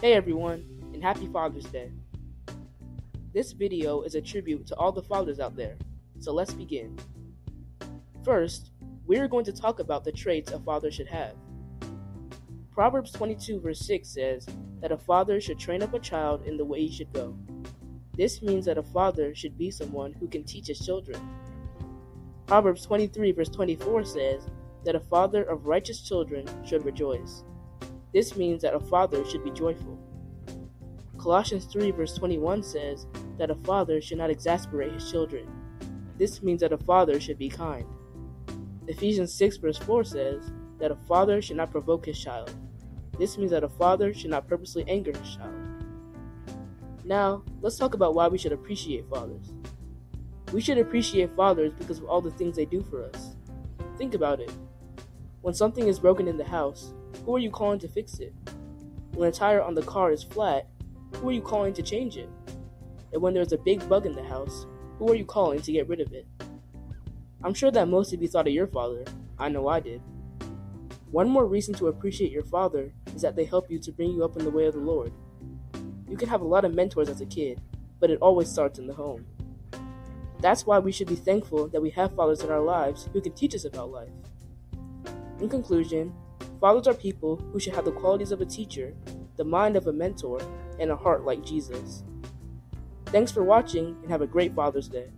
Hey everyone, and happy Father's Day. This video is a tribute to all the fathers out there, so let's begin. First, we are going to talk about the traits a father should have. Proverbs 22, verse 6 says that a father should train up a child in the way he should go. This means that a father should be someone who can teach his children. Proverbs 23, verse 24 says that a father of righteous children should rejoice. This means that a father should be joyful. Colossians 3, verse 21 says that a father should not exasperate his children. This means that a father should be kind. Ephesians 6, verse 4 says that a father should not provoke his child. This means that a father should not purposely anger his child. Now, let's talk about why we should appreciate fathers. We should appreciate fathers because of all the things they do for us. Think about it. When something is broken in the house, who are you calling to fix it? When a tire on the car is flat, who are you calling to change it? And when there's a big bug in the house, who are you calling to get rid of it? I'm sure that most of you thought of your father. I know I did. One more reason to appreciate your father is that they help you to bring you up in the way of the Lord. You can have a lot of mentors as a kid, but it always starts in the home. That's why we should be thankful that we have fathers in our lives who can teach us about life. In conclusion, fathers are people who should have the qualities of a teacher, the mind of a mentor, and a heart like Jesus. Thanks for watching and have a great Father's Day.